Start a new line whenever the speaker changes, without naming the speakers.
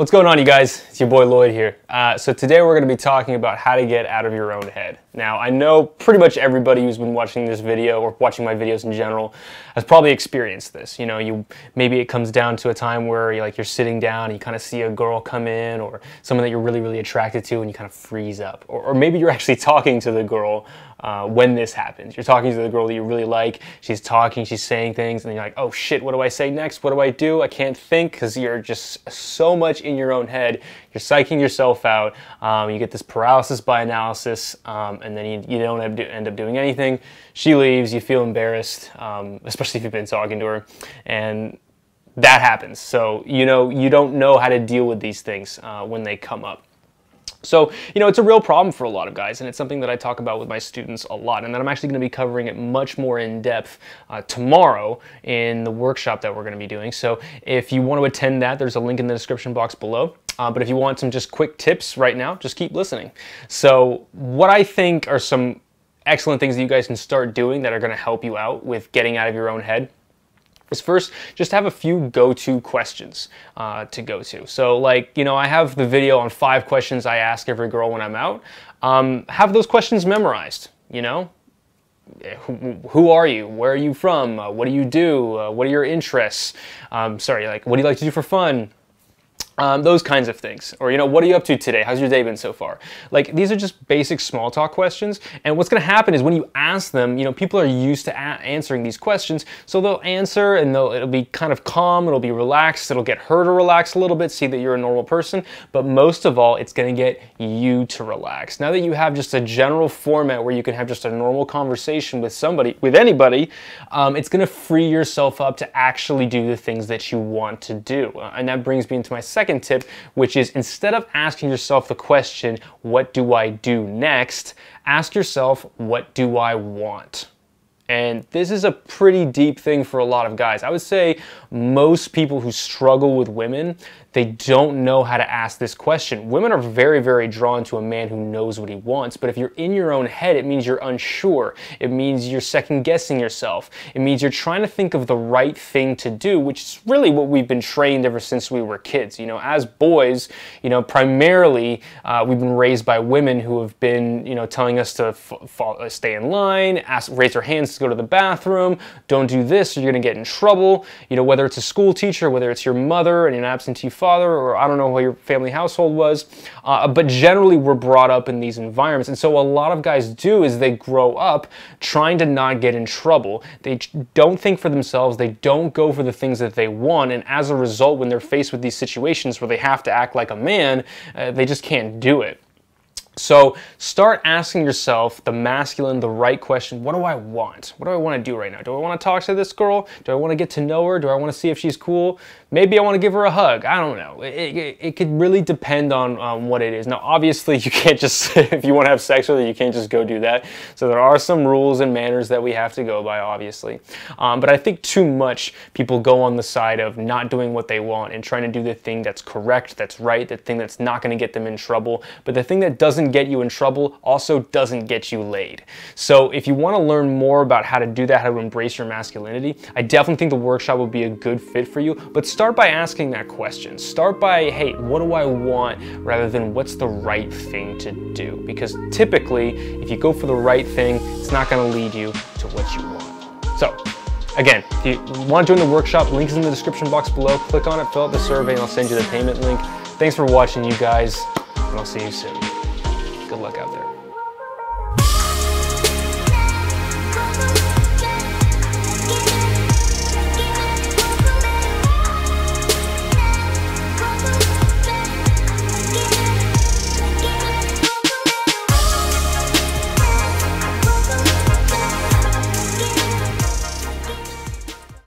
What's going on, you guys? It's your boy Lloyd here. Uh, so today we're going to be talking about how to get out of your own head. Now, I know pretty much everybody who's been watching this video or watching my videos in general has probably experienced this. You know, you maybe it comes down to a time where you're like you're sitting down and you kind of see a girl come in or someone that you're really really attracted to and you kind of freeze up. Or, or maybe you're actually talking to the girl uh, when this happens. You're talking to the girl that you really like. She's talking, she's saying things, and you're like, oh shit, what do I say next? What do I do? I can't think because you're just so much in your own head. You're psyching yourself out. Um, you get this paralysis by analysis, um, and then you, you don't end up doing anything. She leaves, you feel embarrassed, um, especially if you've been talking to her, and that happens. So, you know, you don't know how to deal with these things uh, when they come up. So, you know, it's a real problem for a lot of guys, and it's something that I talk about with my students a lot, and that I'm actually going to be covering it much more in depth uh, tomorrow in the workshop that we're going to be doing. So, if you want to attend that, there's a link in the description box below. Uh, but if you want some just quick tips right now, just keep listening. So, what I think are some excellent things that you guys can start doing that are going to help you out with getting out of your own head is first just have a few go-to questions uh, to go to. So like, you know, I have the video on five questions I ask every girl when I'm out. Um, have those questions memorized, you know? Who, who are you? Where are you from? Uh, what do you do? Uh, what are your interests? Um, sorry, like, what do you like to do for fun? Um, those kinds of things. Or, you know, what are you up to today? How's your day been so far? Like, these are just basic small talk questions. And what's going to happen is when you ask them, you know, people are used to answering these questions. So they'll answer and they'll, it'll be kind of calm, it'll be relaxed, it'll get her to relax a little bit, see that you're a normal person. But most of all, it's going to get you to relax. Now that you have just a general format where you can have just a normal conversation with somebody, with anybody, um, it's going to free yourself up to actually do the things that you want to do. Uh, and that brings me into my second second tip, which is instead of asking yourself the question, what do I do next? Ask yourself, what do I want? And this is a pretty deep thing for a lot of guys. I would say most people who struggle with women, they don't know how to ask this question. Women are very, very drawn to a man who knows what he wants, but if you're in your own head, it means you're unsure. It means you're second guessing yourself. It means you're trying to think of the right thing to do, which is really what we've been trained ever since we were kids. You know, as boys, you know, primarily uh, we've been raised by women who have been, you know, telling us to stay in line, ask, raise our hands to go to the bathroom, don't do this or you're gonna get in trouble. You know, whether it's a school teacher, whether it's your mother and an absentee father, or I don't know what your family household was, uh, but generally we're brought up in these environments. And so a lot of guys do is they grow up trying to not get in trouble. They don't think for themselves, they don't go for the things that they want, and as a result, when they're faced with these situations where they have to act like a man, uh, they just can't do it. So start asking yourself the masculine, the right question. What do I want? What do I want to do right now? Do I want to talk to this girl? Do I want to get to know her? Do I want to see if she's cool? Maybe I want to give her a hug. I don't know. It, it, it could really depend on um, what it is. Now, obviously, you can't just, if you want to have sex with her, you can't just go do that. So there are some rules and manners that we have to go by, obviously. Um, but I think too much people go on the side of not doing what they want and trying to do the thing that's correct, that's right, the thing that's not going to get them in trouble. But the thing that doesn't get you in trouble also doesn't get you laid. So if you want to learn more about how to do that, how to embrace your masculinity, I definitely think the workshop would be a good fit for you. But start by asking that question. Start by, hey, what do I want rather than what's the right thing to do? Because typically, if you go for the right thing, it's not going to lead you to what you want. So, Again, if you want to join the workshop, link is in the description box below. Click on it, fill out the survey, and I'll send you the payment link. Thanks for watching, you guys, and I'll see you soon. Good luck out there.